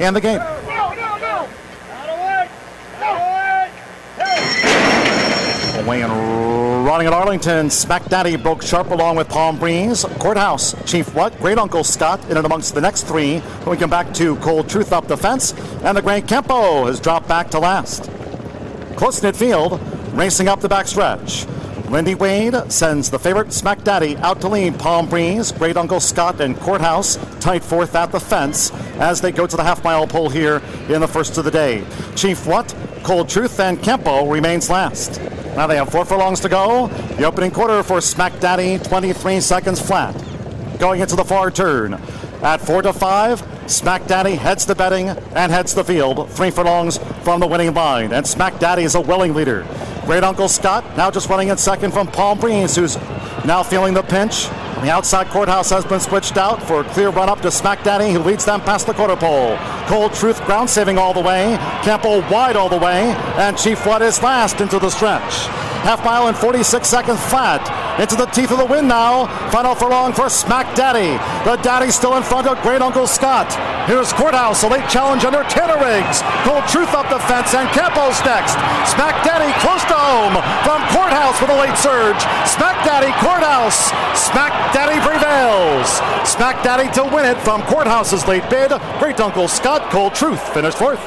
in the game. Away and running at Arlington. Smack Daddy broke sharp along with Palm Breeze. Courthouse, Chief What, Great Uncle Scott in and amongst the next three. When we come back to Cold Truth up the fence. And the Great Campo has dropped back to last. Close knit field, racing up the backstretch. Lindey Wade sends the favorite Smack Daddy out to lead Palm Breeze, Great Uncle Scott, and Courthouse tight fourth at the fence as they go to the half mile pole here in the first of the day. Chief What, Cold Truth, and Campo remains last. Now they have four furlongs to go. The opening quarter for Smack Daddy, 23 seconds flat. Going into the far turn. At four to five, Smack Daddy heads the betting and heads the field, three furlongs from the winning line. And Smack Daddy is a willing leader. Great Uncle Scott now just running in second from Palm Breeze, who's now feeling the pinch. The outside courthouse has been switched out for a clear run up to Smack Daddy, who leads them past the quarter pole. Cold Truth ground saving all the way, Campo wide all the way, and Chief Flood is last into the stretch. Half mile and 46 seconds flat. Into the teeth of the wind now. Final furlong for Smack Daddy. The Daddy still in front of Great Uncle Scott. Here's Courthouse, a late challenge under Tanner Riggs. Cold Truth up the fence, and Campo's next. Smack Daddy close to home from Courthouse with a late surge. Smack Daddy, Courthouse. Smack Daddy prevails. Smack Daddy to win it from Courthouse's late bid. Great Uncle Scott, Cold Truth finished fourth.